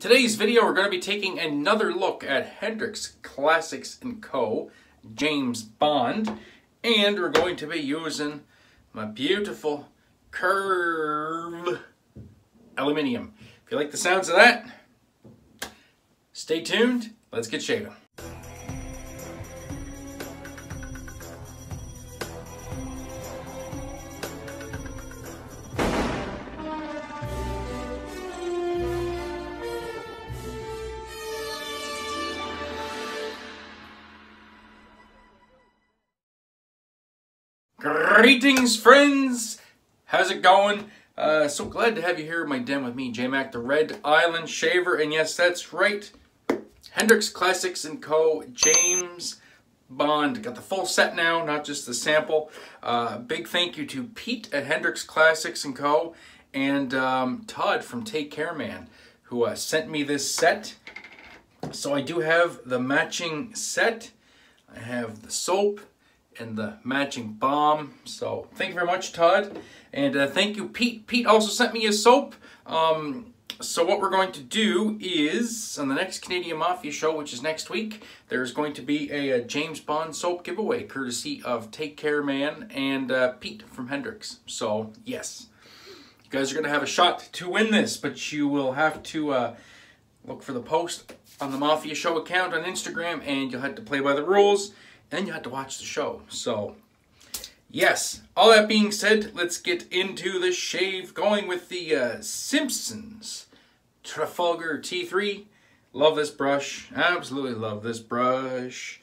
today's video, we're going to be taking another look at Hendrix Classics & Co. James Bond. And we're going to be using my beautiful Karve aluminium. If you like the sounds of that, stay tuned. Let's get shaving. Greetings, friends! How's it going? Uh, so glad to have you here my den with me, J-Mac, the Red Island Shaver. And yes, that's right, Hendrix Classics & Co. James Bond. Got the full set now, not just the sample. Uh, big thank you to Pete at Hendrix Classics & Co. and um, Todd from Take Care Man, who uh, sent me this set. So I do have the matching set. I have the soap, and the matching balm. So thank you very much, Todd. And uh, thank you, Pete. Pete also sent me a soap. Um, so what we're going to do is, on the next Canadian Mafia show, which is next week, there's going to be a, a James Bond soap giveaway, courtesy of Take Care Man and uh, Pete from Hendrix. So, yes. You guys are going to have a shot to win this, but you will have to uh, look for the post on the Mafia Show account on Instagram, and you'll have to play by the rules and you had to watch the show. So, yes. All that being said, let's get into the shave. Going with the uh, Simpsons Trafalgar T3. Love this brush. Absolutely love this brush.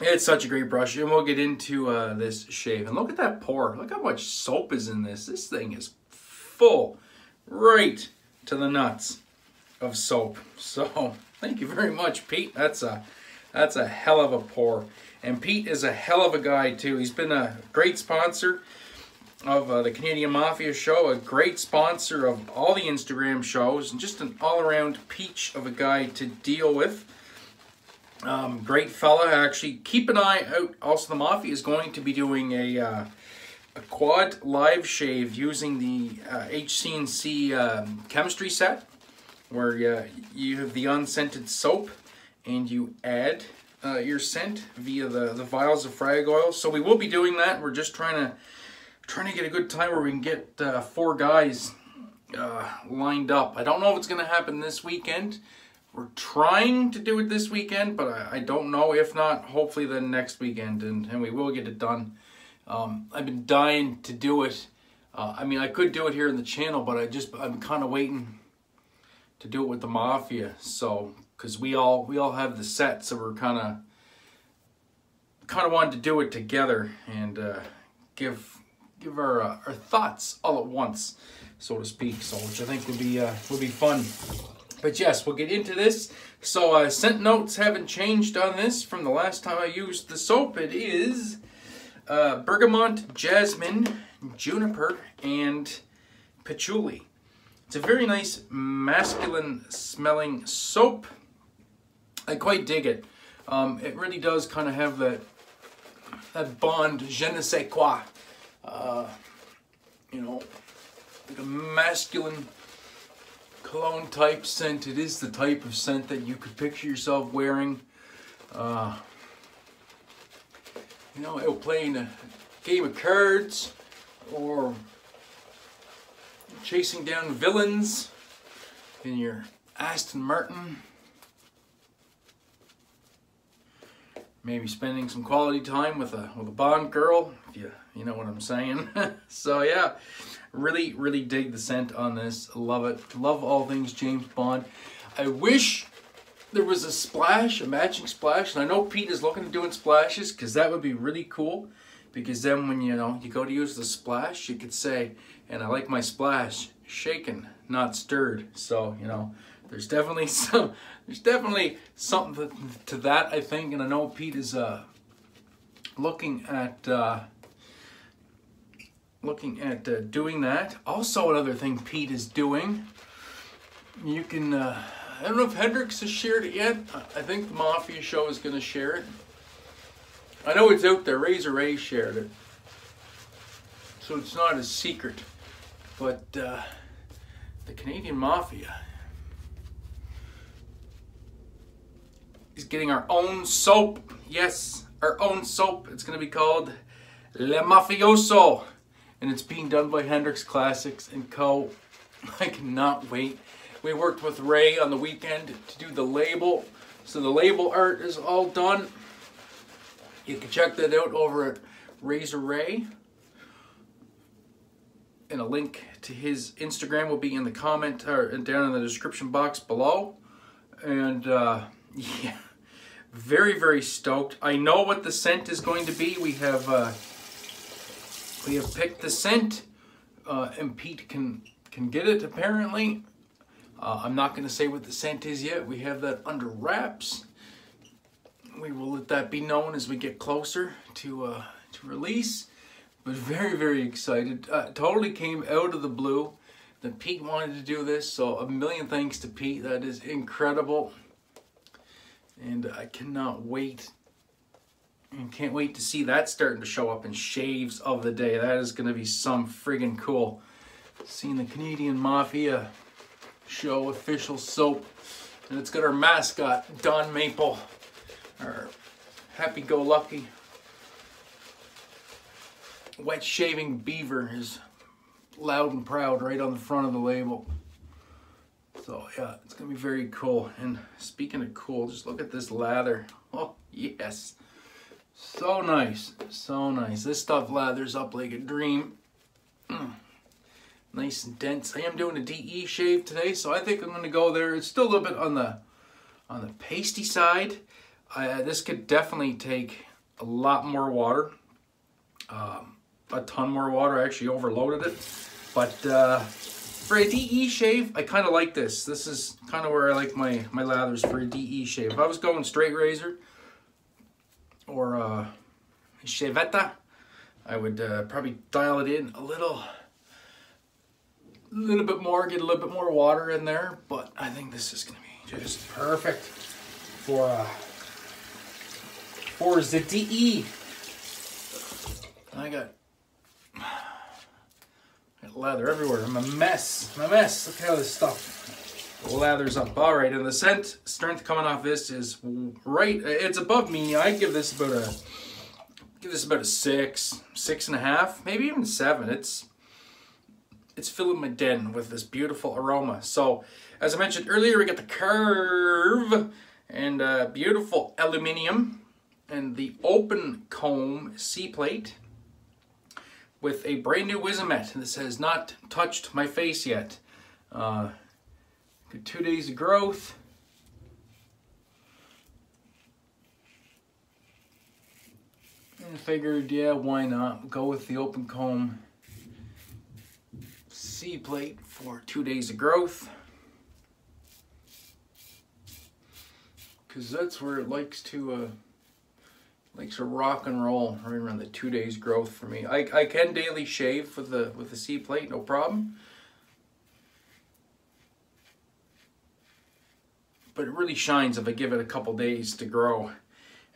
It's such a great brush. And we'll get into uh, this shave. And look at that pour. Look how much soap is in this. This thing is full right to the nuts of soap. So, thank you very much, Pete. That's a that's a hell of a pour. And Pete is a hell of a guy, too. He's been a great sponsor of uh, the Canadian Mafia show, a great sponsor of all the Instagram shows, and just an all-around peach of a guy to deal with. Um, great fella. Actually, keep an eye out. Also, the Mafia is going to be doing a, uh, a quad live shave using the uh, HC&C um, chemistry set, where uh, you have the unscented soap and you add uh, your scent via the, the vials of frag oil. So we will be doing that. We're just trying to trying to get a good time where we can get uh, four guys uh, lined up. I don't know if it's going to happen this weekend. We're trying to do it this weekend, but I, I don't know. If not, hopefully then next weekend, and, and we will get it done. Um, I've been dying to do it. Uh, I mean, I could do it here in the channel, but I just I'm kind of waiting to do it with the Mafia. So because we all we all have the set, so we're kind of kind of wanted to do it together and uh, give give our uh, our thoughts all at once, so to speak. So which I think would be uh, would be fun. But yes, we'll get into this. So uh, scent notes haven't changed on this from the last time I used the soap. It is uh, bergamot, jasmine, juniper, and patchouli. It's a very nice masculine smelling soap. I quite dig it. Um, it really does kind of have that that bond, je ne sais quoi. Uh, you know, like a masculine cologne type scent. It is the type of scent that you could picture yourself wearing. Uh, you know, it'll play in a game of cards or chasing down villains in your Aston Martin. Maybe spending some quality time with a with a Bond girl, if you you know what I'm saying. so yeah, really really dig the scent on this. Love it. Love all things James Bond. I wish there was a splash, a matching splash, and I know Pete is looking at doing splashes because that would be really cool. Because then when you know you go to use the splash, you could say, "And I like my splash shaken, not stirred." So you know there's definitely some there's definitely something to that I think and I know Pete is uh, looking at uh, looking at uh, doing that. Also another thing Pete is doing you can uh, I don't know if Hendrix has shared it yet. I think the Mafia show is gonna share it. I know it's out there. Razor Ray shared it. So it's not a secret. But uh, the Canadian Mafia is getting our own soap. Yes, our own soap. It's going to be called Le Mafioso. And it's being done by Hendrix Classics and Co. I cannot wait. We worked with Ray on the weekend to do the label. So the label art is all done. You can check that out over at Razor Ray. And a link to his Instagram will be in the comment or down in the description box below. And uh, yeah, very very stoked. I know what the scent is going to be. We have uh, we have picked the scent, uh, and Pete can can get it apparently. Uh, I'm not going to say what the scent is yet. We have that under wraps. We will let that be known as we get closer to uh, to release. But very very excited. Uh, totally came out of the blue that Pete wanted to do this. So a million thanks to Pete. That is incredible. And I cannot wait. And can't wait to see that starting to show up in shaves of the day. That is going to be some friggin' cool. Seeing the Canadian Mafia show official soap. And it's got our mascot, Don Maple. Our happy-go-lucky wet shaving beaver is loud and proud right on the front of the label. So yeah, it's gonna be very cool. And speaking of cool, just look at this lather. Oh yes, so nice, so nice. This stuff lathers up like a dream. Mm. Nice and dense. I am doing a DE shave today, so I think I'm gonna go there. It's still a little bit on the on the pasty side. Uh, this could definitely take a lot more water. Um, a ton more water. I actually overloaded it. But uh, for a DE shave, I kind of like this. This is kind of where I like my, my lathers for a DE shave. If I was going straight razor or uh, shavetta, I would uh, probably dial it in a little little bit more, get a little bit more water in there, but I think this is going to be just perfect for uh, for the DE. I got lather everywhere. I'm a mess. I'm a mess. Look how this stuff lathers up. All right, and the scent strength coming off this is right. It's above me. I give this about a give this about a six, six and a half, maybe even seven. It's it's filling my den with this beautiful aroma. So, as I mentioned earlier, we got the Karve and uh, beautiful aluminium and the open comb C plate with a brand new Wizamet. This has not touched my face yet. Uh, two days of growth. And figured, yeah, why not? Go with the open comb C plate for two days of growth. Because that's where it likes to uh, likes to rock and roll right around the two days growth for me. I, I can daily shave with the with the C plate, no problem. But it really shines if I give it a couple days to grow.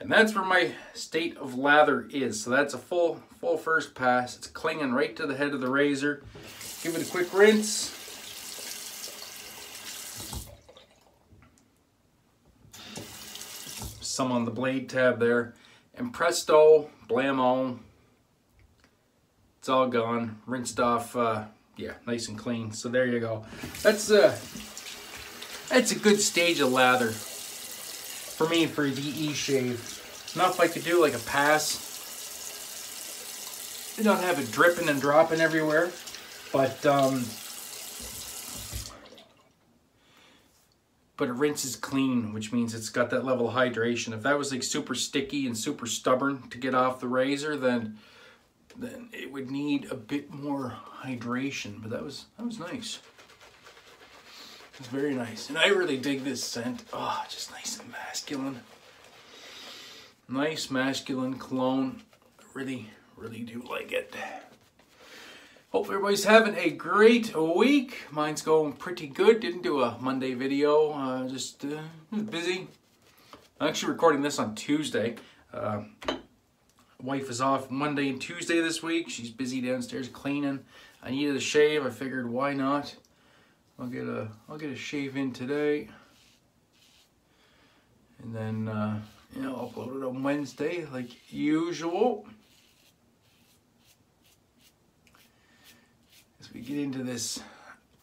And that's where my state of lather is. So that's a full full first pass. It's clinging right to the head of the razor. Give it a quick rinse. Some on the blade tab there. And presto, blammo, it's all gone, rinsed off, uh, yeah, nice and clean. So there you go. That's a, uh, that's a good stage of lather for me for a DE shave. Not if I could do like a pass. You don't have it dripping and dropping everywhere, but um, but it rinses clean, which means it's got that level of hydration. If that was like super sticky and super stubborn to get off the razor, then then it would need a bit more hydration. But that was that was nice. It's very nice. And I really dig this scent. Oh, just nice and masculine. Nice masculine cologne. Really, really do like it. Hope everybody's having a great week. Mine's going pretty good. Didn't do a Monday video. Uh, just uh, busy. I'm actually recording this on Tuesday. Uh, wife is off Monday and Tuesday this week. She's busy downstairs cleaning. I needed a shave. I figured why not? I'll get a I'll get a shave in today. And then, uh, you know, I'll upload it on Wednesday like usual. As we get into this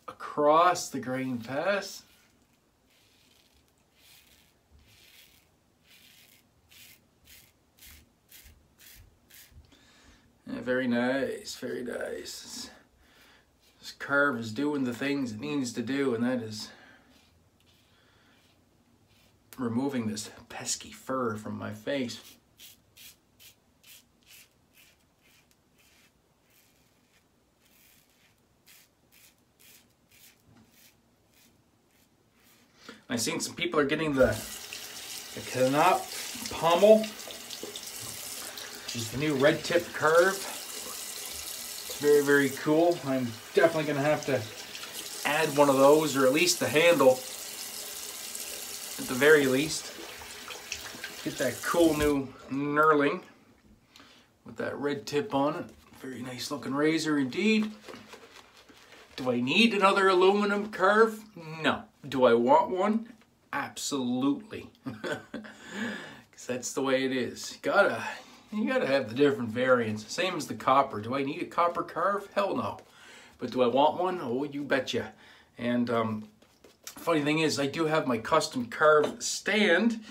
across the grain pass. Yeah, very nice, very nice. This Karve is doing the things it needs to do, and that is removing this pesky fur from my face. I've seen some people are getting the, the Knop pommel, which is the new red tip Karve. It's very, very cool. I'm definitely going to have to add one of those, or at least the handle, at the very least. Get that cool new knurling with that red tip on it. Very nice looking razor indeed. Do I need another aluminum Karve? No. Do I want one? Absolutely. Because that's the way it is. You gotta, you gotta have the different variants. Same as the copper. Do I need a copper Karve? Hell no. But do I want one? Oh, you betcha. And um, funny thing is, I do have my custom Karve stand,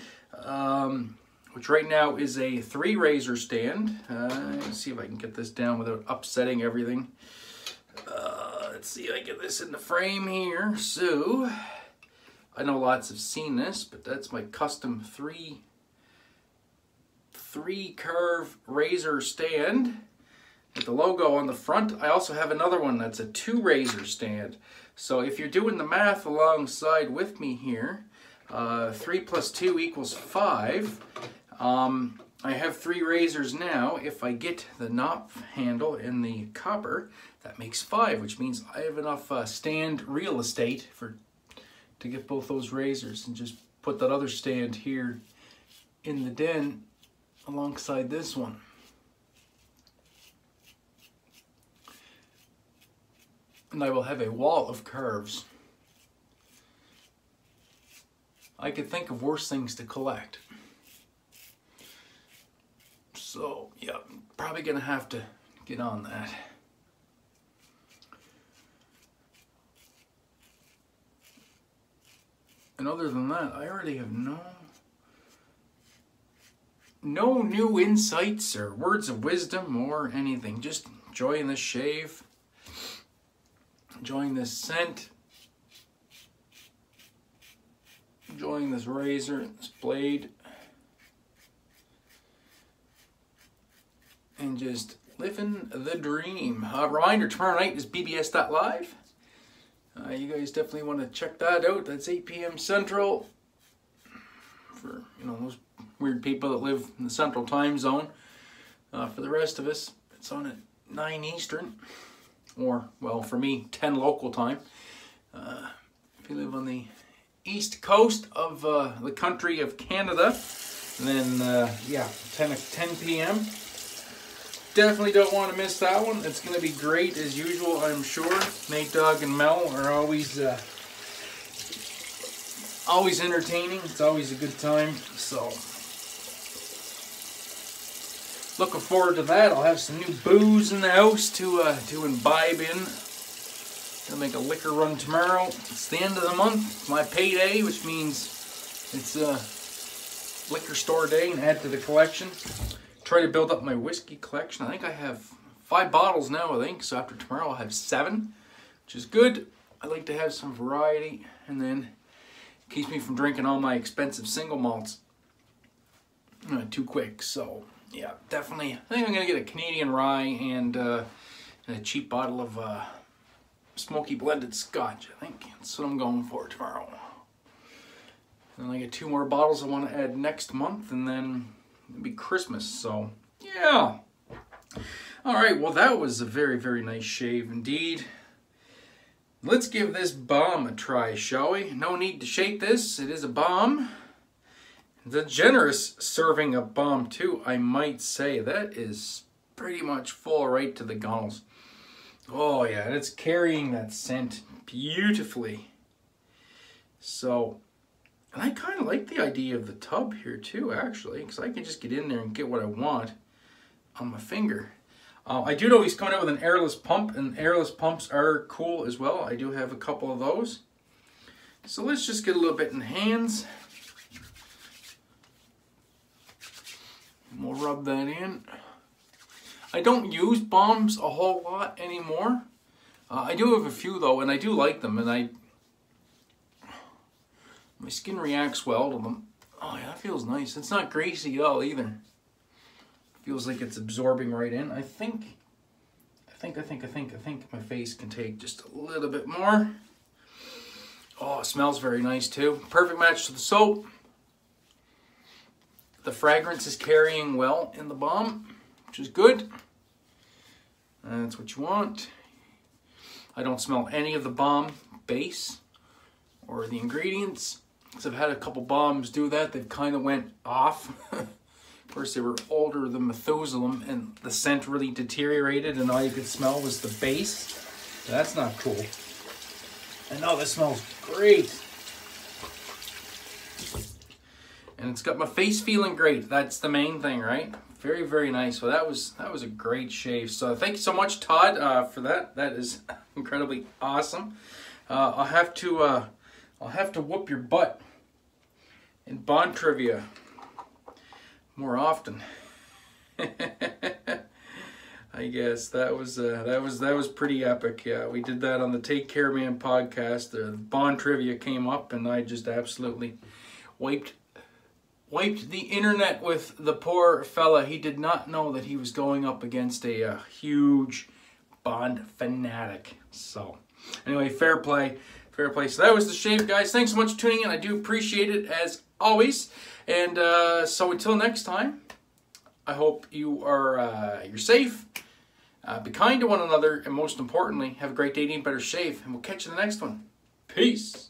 um, which right now is a three razor stand. Uh, let's see if I can get this down without upsetting everything. Uh, let's see if I get this in the frame here. So, I know lots have seen this, but that's my custom three, three Karve razor stand with the logo on the front. I also have another one that's a two razor stand. So if you're doing the math alongside with me here, uh, three plus two equals five. Um, I have three razors now. If I get the knob handle in the copper, that makes five, which means I have enough uh, stand real estate for to get both those razors and just put that other stand here in the den alongside this one. And I will have a wall of Karves. I could think of worse things to collect. So, yeah, probably gonna have to get on that. And other than that, I already have no no new insights or words of wisdom or anything. Just enjoying this shave, enjoying this scent, enjoying this razor, this blade, and just living the dream. Uh, reminder, tomorrow night is BBS.live. Uh, you guys definitely want to check that out. That's 8 p.m. Central for you know those weird people that live in the Central Time Zone. Uh, for the rest of us, it's on at 9 Eastern, or well, for me, 10 local time. Uh, if you live on the east coast of uh, the country of Canada, then uh, yeah, 10 10 p.m. Definitely don't want to miss that one. It's going to be great as usual, I'm sure. Nate Dogg and Mel are always uh, always entertaining. It's always a good time. So looking forward to that. I'll have some new booze in the house to uh, to imbibe in. Gonna make a liquor run tomorrow. It's the end of the month. It's my payday, which means it's uh, liquor store day and add to the collection try to build up my whiskey collection. I think I have five bottles now, I think. So after tomorrow, I'll have seven, which is good. I like to have some variety and then keeps me from drinking all my expensive single malts uh, too quick. So yeah, definitely. I think I'm going to get a Canadian rye and, uh, and a cheap bottle of uh, smoky blended scotch. I think that's what I'm going for tomorrow. And I get two more bottles I want to add next month and then It'll be Christmas, so yeah. All right, well, that was a very, very nice shave indeed. Let's give this balm a try, shall we? No need to shake this. It is a balm. The generous serving of balm, too, I might say. That is pretty much full right to the gunnels. Oh, yeah, it's carrying that scent beautifully. So, And I kind of like the idea of the tub here too, actually, because I can just get in there and get what I want on my finger. Uh, I do know he's coming out with an airless pump, and airless pumps are cool as well. I do have a couple of those. So let's just get a little bit in hands. We'll rub that in. I don't use balms a whole lot anymore. Uh, I do have a few though, and I do like them, and I my skin reacts well to them. Oh yeah, that feels nice. It's not greasy at all either. Feels like it's absorbing right in. I think, I think, I think, I think, I think my face can take just a little bit more. Oh, it smells very nice too. Perfect match to the soap. The fragrance is carrying well in the balm, which is good. That's what you want. I don't smell any of the balm base or the ingredients. I've had a couple balms do that. They've kind of went off. of course, they were older than Methuselah and the scent really deteriorated and all you could smell was the base. That's not cool. And now this smells great. And it's got my face feeling great. That's the main thing, right? Very, very nice. Well, that was that was a great shave. So thank you so much, Todd, uh, for that. That is incredibly awesome. Uh, I'll have to uh, I'll have to whoop your butt in Bond trivia more often. I guess that was uh, that was that was pretty epic. Yeah, we did that on the Take Care Man podcast. The Bond trivia came up, and I just absolutely wiped wiped the internet with the poor fella. He did not know that he was going up against a, a uh, huge Bond fanatic. So, anyway, fair play, fair play. So that was the shave, guys. Thanks so much for tuning in. I do appreciate it as always. And uh, so until next time, I hope you are uh, you're safe. Uh, be kind to one another, and most importantly, have a great day, and better shave. And we'll catch you in the next one. Peace.